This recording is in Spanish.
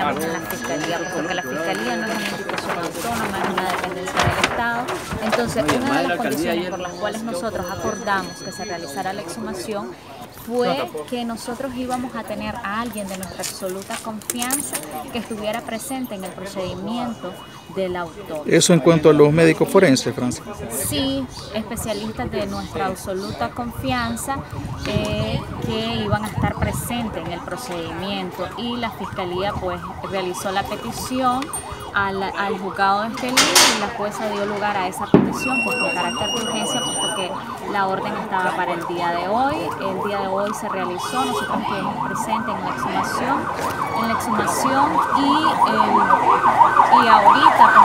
en la Fiscalía, porque la Fiscalía no es una institución autónoma, es una dependencia del Estado. Entonces, una de las condiciones por las cuales nosotros acordamos que se realizara la exhumación fue que nosotros íbamos a tener a alguien de nuestra absoluta confianza que estuviera presente en el procedimiento del autor. Eso en cuanto a los médicos forenses, Francia. Sí, especialistas de nuestra absoluta confianza eh, que iban a estar presentes en el procedimiento y la fiscalía pues realizó la petición al, al juzgado de este y la jueza dio lugar a esa petición pues, con carácter de urgencia pues, la orden estaba para el día de hoy. El día de hoy se realizó, nosotros estuvimos presentes en la exhumación, en la exhumación y, eh, y ahorita